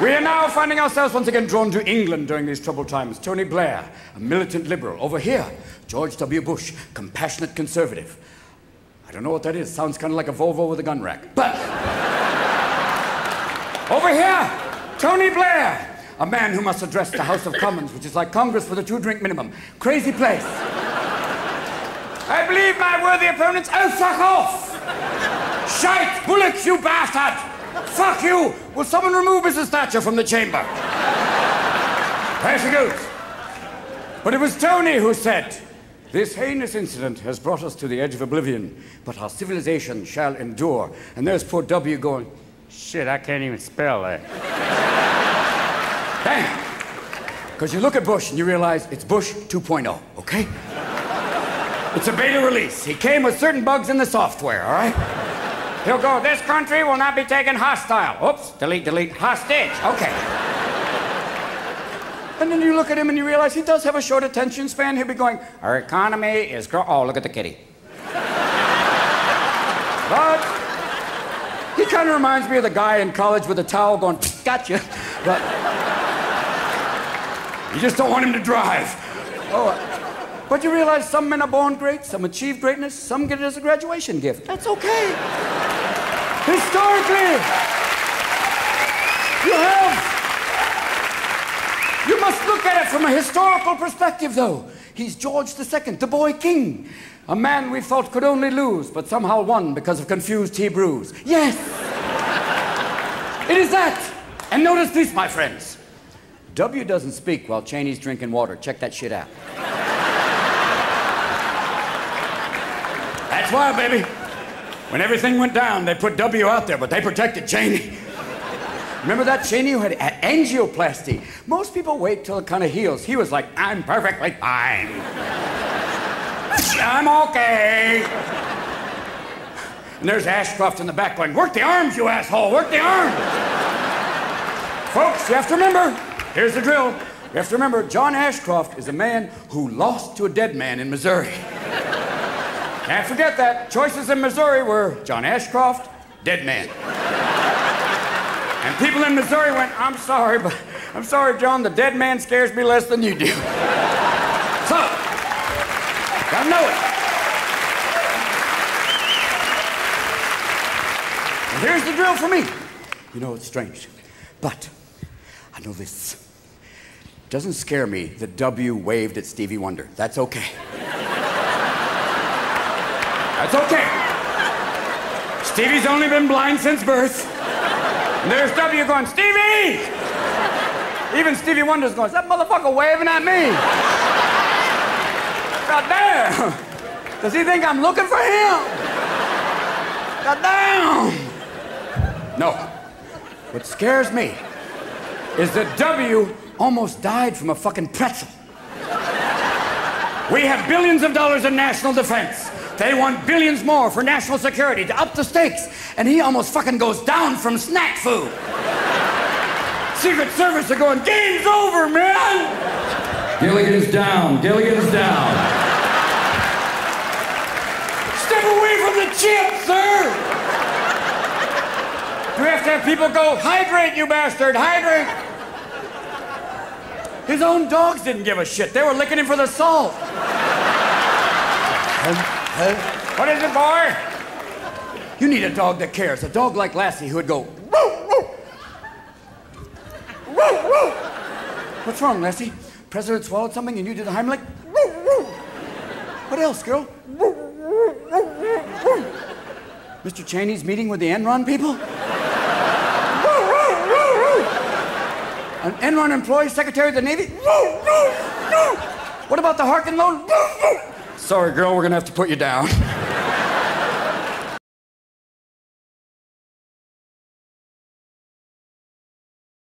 We are now finding ourselves once again drawn to England during these troubled times. Tony Blair, a militant liberal. Over here, George W. Bush, compassionate conservative. I don't know what that is. Sounds kind of like a Volvo with a gun rack. But over here, Tony Blair, a man who must address the House of Commons, which is like Congress with a two-drink minimum. Crazy place. I believe my worthy opponents. Oh, fuck off! Shite! Bullocks, you bastard! Fuck you! Will someone remove Mrs. Thatcher from the chamber? There she goes. But it was Tony who said, This heinous incident has brought us to the edge of oblivion, but our civilization shall endure. And there's poor W going, Shit, I can't even spell that. Damn! Because you look at Bush and you realize it's Bush 2.0, okay? It's a beta release. He came with certain bugs in the software, all right? He'll go, this country will not be taken hostile. Oops, delete, delete, hostage. Okay. and then you look at him and you realize he does have a short attention span. He'll be going, our economy is growing. Oh, look at the kitty. but he kind of reminds me of the guy in college with a towel going, gotcha. But you just don't want him to drive. Oh, but you realize some men are born great, some achieve greatness, some get it as a graduation gift. That's okay. Historically, you have. You must look at it from a historical perspective, though. He's George II, the boy king. A man we thought could only lose, but somehow won because of confused Hebrews. Yes! it is that! And notice this, my friends. W doesn't speak while Cheney's drinking water. Check that shit out. That's why, baby. When everything went down, they put W out there, but they protected Cheney. Remember that Cheney who had angioplasty? Most people wait till it kind of heals. He was like, I'm perfectly fine. I'm okay. And there's Ashcroft in the back going, Work the arms, you asshole, work the arms. Folks, you have to remember, here's the drill. You have to remember, John Ashcroft is a man who lost to a dead man in Missouri. Can't forget that. Choices in Missouri were John Ashcroft, dead man. and people in Missouri went, I'm sorry, but I'm sorry, John, the dead man scares me less than you do. so, gotta know it. And here's the drill for me. You know, it's strange, but I know this. It doesn't scare me that W waved at Stevie Wonder. That's okay. That's okay. Stevie's only been blind since birth. And there's W going, Stevie! Even Stevie Wonder's going, is that motherfucker waving at me? God damn! Does he think I'm looking for him? God damn! No. What scares me is that W almost died from a fucking pretzel. We have billions of dollars in national defense. They want billions more for national security to up the stakes, and he almost fucking goes down from snack food. Secret Service are going, game's over, man! Gilligan's down, Gilligan's down. Step away from the chip, sir! Do we have to have people go, hydrate, you bastard, hydrate? His own dogs didn't give a shit. They were licking him for the salt. What is it, boy? You need a dog that cares. A dog like Lassie who would go, woo, woo. Woo, woo. What's wrong, Lassie? President swallowed something and you did the Heimlich? Woo, woo. What else, girl? Woo, woo, woo, woo. Mr. Cheney's meeting with the Enron people? Woo, woo, woo, woo. An Enron employee, Secretary of the Navy? Woo, woo, woo. What about the Harken loan? Sorry, girl, we're gonna have to put you down.